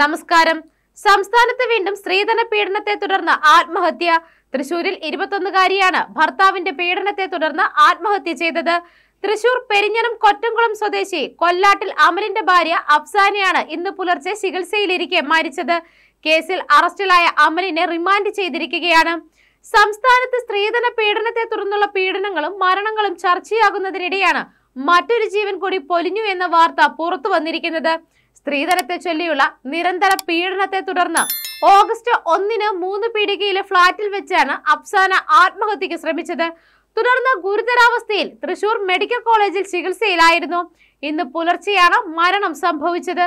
നമസ്കാരം. സംസ്ഥാനത്ത് വീണ്ടും സ്ത്രീധന പീഡനത്തെ തുടർന്ന് ആത്മഹത്യ. തൃശൂരിൽ ഇരുപത്തൊന്നുകാരിയാണ് ഭർത്താവിന്റെ പീഡനത്തെ തുടർന്ന് ആത്മഹത്യ ചെയ്തത്. തൃശൂർ പെരിഞ്ഞനം കൊറ്റംകുളം സ്വദേശി കൊല്ലാട്ടിൽ അമലിന്റെ ഭാര്യ അഫ്സാനെയാണ് ഇന്ന് പുലർച്ചെ ചികിത്സയിലിരിക്കെ മരിച്ചത്. കേസിൽ അറസ്റ്റിലായ അമലിനെ റിമാൻഡ് ചെയ്തിരിക്കുകയാണ്. സംസ്ഥാനത്ത് സ്ത്രീധന പീഡനത്തെ തുടർന്നുള്ള പീഡനങ്ങളും മരണങ്ങളും ചർച്ചയാകുന്നതിനിടെയാണ് മറ്റൊരു ജീവൻ കൂടി പൊലിഞ്ഞു എന്ന വാർത്ത പുറത്തു വന്നിരിക്കുന്നത്. സ്ത്രീധനത്തെ ചൊല്ലിയുള്ള നിരന്തര പീഡനത്തെ തുടർന്ന് ഓഗസ്റ്റ് ഒന്നിന് മൂന്ന് പീടികയിലെ ഫ്ളാറ്റിൽ വെച്ചാണ് അഫ്സാന ആത്മഹത്യക്ക് ശ്രമിച്ചത്. തുടർന്ന് ഗുരുതരാവസ്ഥയിൽ തൃശൂർ മെഡിക്കൽ കോളേജിൽ ചികിത്സയിലായിരുന്നു. ഇന്ന് പുലർച്ചെയാണ് മരണം സംഭവിച്ചത്.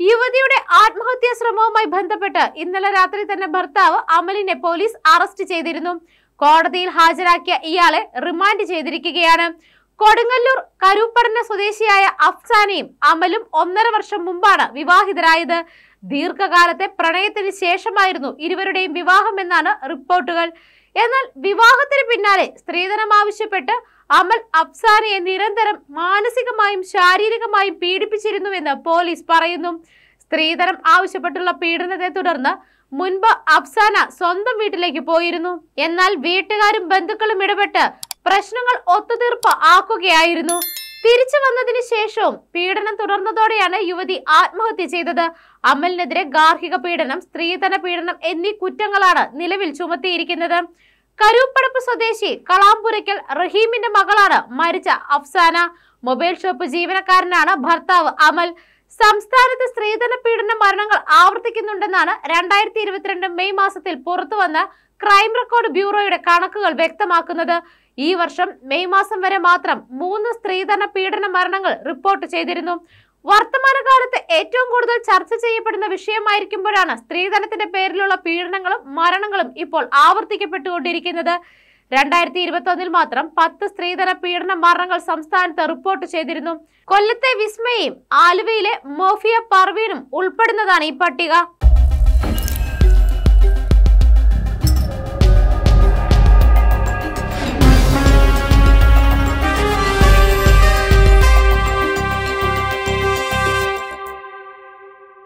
യുവതിയുടെ ആത്മഹത്യാ ശ്രമവുമായി ബന്ധപ്പെട്ട് ഇന്നലെ രാത്രി തന്നെ ഭർത്താവ് അമലിനെ പോലീസ് അറസ്റ്റ് ചെയ്തിരുന്നു. കോടതിയിൽ ഹാജരാക്കിയ ഇയാളെ റിമാൻഡ് ചെയ്തിരിക്കുകയാണ്. കൊടുങ്ങല്ലൂർ കരൂപ്പടന സ്വദേശിയായ അഫ്സാനയും അമലും ഒന്നര വർഷം മുമ്പാണ് വിവാഹിതരായത്. ദീർഘകാലത്തെ പ്രണയത്തിന് ശേഷമായിരുന്നു ഇരുവരുടെയും വിവാഹം എന്നാണ് റിപ്പോർട്ടുകൾ. എന്നാൽ വിവാഹത്തിന് പിന്നാലെ സ്ത്രീധനം ആവശ്യപ്പെട്ട് അമൽ അഫ്സാനയെ നിരന്തരം മാനസികമായും ശാരീരികമായും പീഡിപ്പിച്ചിരുന്നുവെന്ന് പോലീസ് പറയുന്നു. സ്ത്രീധനം ആവശ്യപ്പെട്ടുള്ള പീഡനത്തെ തുടർന്ന് മുൻപ് അഫ്സാന സ്വന്തം വീട്ടിലേക്ക് പോയിരുന്നു. എന്നാൽ വീട്ടുകാരും ബന്ധുക്കളും ഇടപെട്ട് പ്രശ്നങ്ങൾ ഒത്തുതീർപ്പ് ആക്കുകയായിരുന്നു. തിരിച്ചു വന്നതിന് ശേഷവും പീഡനം തുടർന്നതോടെയാണ് യുവതി ആത്മഹത്യ ചെയ്തത്. അമലിനെതിരെ ഗാർഹിക പീഡനം സ്ത്രീധന പീഡനം എന്നീ കുറ്റങ്ങളാണ് നിലവിൽ ചുമത്തിയിരിക്കുന്നത്. കരൂപ്പടപ്പ് സ്വദേശി കളാമ്പുരയ്ക്കൽ റഹീമിന്റെ മകളാണ് മരിച്ച അഫ്സാന. മൊബൈൽ ഷോപ്പ് ജീവനക്കാരനാണ് ഭർത്താവ് അമൽ. സംസ്ഥാനത്ത് സ്ത്രീധന പീഡന മരണങ്ങൾ ആവർത്തിക്കുന്നുണ്ടെന്നാണ് രണ്ടായിരത്തി ഇരുപത്തിരണ്ട് മെയ് മാസത്തിൽ പുറത്തുവന്ന ക്രൈം റെക്കോർഡ് ബ്യൂറോയുടെ കണക്കുകൾ വ്യക്തമാക്കുന്നത്. ഈ വർഷം മെയ് മാസം വരെ മാത്രം മൂന്ന് സ്ത്രീധന പീഡന മരണങ്ങൾ റിപ്പോർട്ട് ചെയ്തിരുന്നു. വർത്തമാനകാലത്ത് ഏറ്റവും കൂടുതൽ ചർച്ച ചെയ്യപ്പെടുന്ന വിഷയമായിരിക്കുമ്പോഴാണ് സ്ത്രീധനത്തിന്റെ പേരിലുള്ള പീഡനങ്ങളും മരണങ്ങളും ഇപ്പോൾ ആവർത്തിക്കപ്പെട്ടുകൊണ്ടിരിക്കുന്നത്. രണ്ടായിരത്തി ഇരുപത്തി മാത്രം പത്ത് സ്ത്രീധന പീഡന മരണങ്ങൾ സംസ്ഥാനത്ത് റിപ്പോർട്ട് ചെയ്തിരുന്നു. കൊല്ലത്തെ വിസ്മയും ആലുവയിലെ മോഫിയ പർവീനും ഉൾപ്പെടുന്നതാണ് ഈ പട്ടിക.